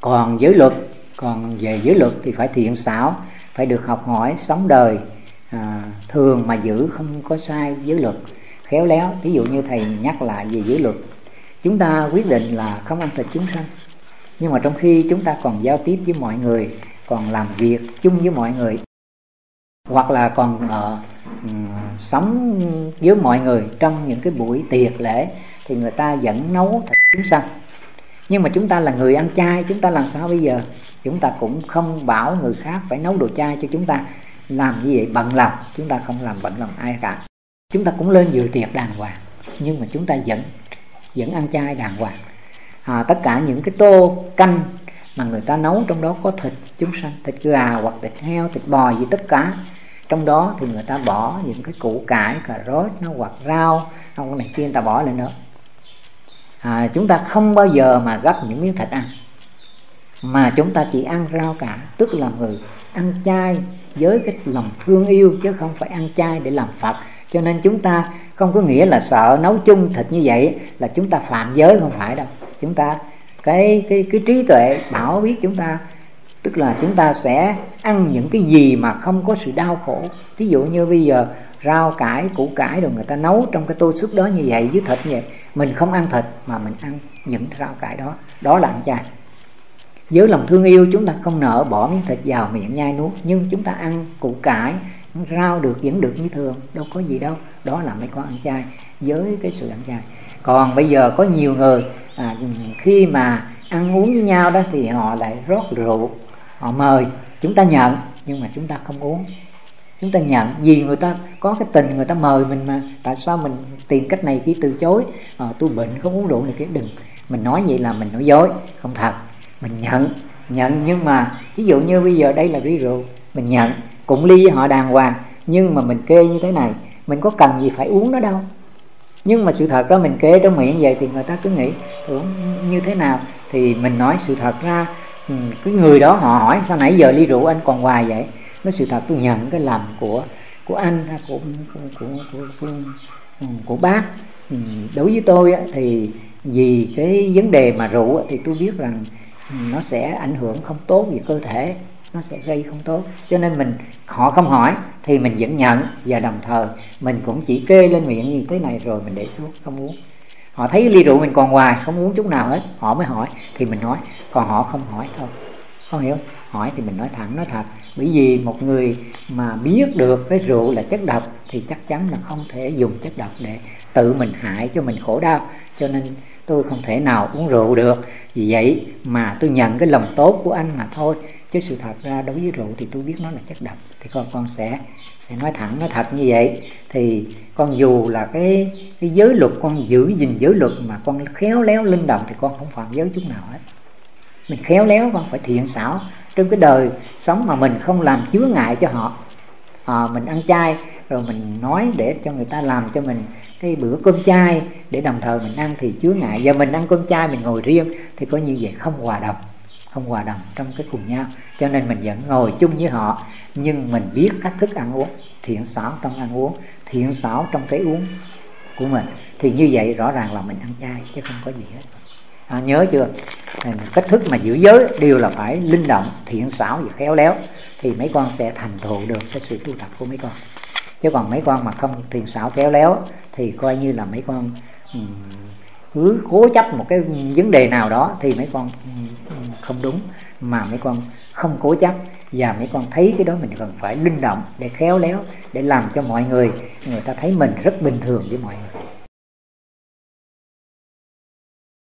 còn giới luật còn về giới luật thì phải thiện xảo phải được học hỏi sống đời à, thường mà giữ không có sai giới luật. Khéo léo ví dụ như thầy nhắc lại về giới luật chúng ta quyết định là không ăn thịt chúng sanh. Nhưng mà trong khi chúng ta còn giao tiếp với mọi người còn làm việc chung với mọi người hoặc là còn ở uh, sống với mọi người trong những cái buổi tiệc lễ thì người ta vẫn nấu thịt chúng sanh nhưng mà chúng ta là người ăn chay chúng ta làm sao bây giờ? Chúng ta cũng không bảo người khác phải nấu đồ chay cho chúng ta. Làm như vậy bận lòng chúng ta không làm bận lòng ai cả. Chúng ta cũng lên dự tiệc đàng hoàng nhưng mà chúng ta vẫn vẫn ăn chay đàng hoàng. À, tất cả những cái tô canh mà người ta nấu trong đó có thịt chúng sanh thịt gà hoặc thịt heo thịt bò gì tất cả trong đó thì người ta bỏ những cái củ cải cà rốt nó hoặc rau không này kia người ta bỏ lên nữa à, chúng ta không bao giờ mà gấp những miếng thịt ăn. Mà chúng ta chỉ ăn rau cả tức là người ăn chay với cái lòng thương yêu chứ không phải ăn chay để làm phật. Cho nên chúng ta không có nghĩa là sợ nấu chung thịt như vậy là chúng ta phạm giới không phải đâu. Chúng ta cái cái cái trí tuệ bảo biết chúng ta tức là chúng ta sẽ ăn những cái gì mà không có sự đau khổ. Ví dụ như bây giờ rau cải củ cải rồi người ta nấu trong cái tô súp đó như vậy với thịt như vậy mình không ăn thịt mà mình ăn những rau cải đó. Đó là ăn chay. Với lòng thương yêu chúng ta không nỡ bỏ miếng thịt vào miệng nhai nuốt nhưng chúng ta ăn củ cải rau được vẫn được như thường đâu có gì đâu. Đó là mới có ăn chay với cái sự ăn chay. Còn bây giờ có nhiều người à, khi mà ăn uống với nhau đó thì họ lại rót rượu họ mời chúng ta nhận nhưng mà chúng ta không uống. Chúng ta nhận vì người ta có cái tình người ta mời mình mà. Tại sao mình tìm cách này kia từ chối? À, tôi bệnh không uống rượu này cái đừng. Mình nói vậy là mình nói dối. Không thật. Mình nhận nhận nhưng mà ví dụ như bây giờ đây là ly rượu mình nhận cũng ly với họ đàng hoàng nhưng mà mình kê như thế này mình có cần gì phải uống nó đâu. Nhưng mà sự thật đó mình kê trong miệng vậy thì người ta cứ nghĩ uống như thế nào? Thì mình nói sự thật ra ừ, cái người đó họ hỏi sao nãy giờ ly rượu anh còn hoài vậy? Nói sự thật tôi nhận cái lầm của của anh của của của, của, của, ừ, của bác. Ừ, đối với tôi thì vì cái vấn đề mà rượu thì tôi biết rằng ừ, nó sẽ ảnh hưởng không tốt về cơ thể nó sẽ gây không tốt. Cho nên mình họ không hỏi thì mình vẫn nhận và đồng thời mình cũng chỉ kê lên miệng như thế này rồi mình để xuống không uống họ thấy ly rượu mình còn hoài, không uống chút nào hết. Họ mới hỏi, thì mình nói. Còn họ không hỏi thôi. Không hiểu. Hỏi thì mình nói thẳng, nói thật. Bởi vì một người mà biết được cái rượu là chất độc, thì chắc chắn là không thể dùng chất độc để tự mình hại cho mình khổ đau. Cho nên tôi không thể nào uống rượu được. Vì vậy mà tôi nhận cái lòng tốt của anh mà thôi chứ sự thật ra đối với rượu thì tôi biết nó là chất độc. Thì con con sẽ sẽ nói thẳng nói thật như vậy. Thì con dù là cái cái giới luật con giữ gìn giới luật mà con khéo léo linh động thì con không phạm giới chút nào hết. Mình khéo léo con phải thiện xảo. Trong cái đời sống mà mình không làm chứa ngại cho họ à, mình ăn chay rồi mình nói để cho người ta làm cho mình cái bữa cơm chay để đồng thời mình ăn thì chứa ngại. Giờ mình ăn cơm chay mình ngồi riêng thì có như vậy không hòa đồng không hòa đồng trong cái cùng nhau cho nên mình vẫn ngồi chung với họ. Nhưng mình biết cách thức ăn uống thiện xảo trong ăn uống thiện xảo trong cái uống của mình. Thì như vậy rõ ràng là mình ăn chay chứ không có gì hết. À, nhớ chưa? Cách thức mà giữ giới đều là phải linh động thiện xảo và khéo léo thì mấy con sẽ thành thụ được cái sự tu tập của mấy con. Chứ còn mấy con mà không thiện xảo khéo léo thì coi như là mấy con um, cứ cố chấp một cái vấn đề nào đó thì mấy con ừ, không đúng. Mà mấy con không cố chấp. Và mấy con thấy cái đó mình cần phải linh động để khéo léo để làm cho mọi người. Người ta thấy mình rất bình thường với mọi người.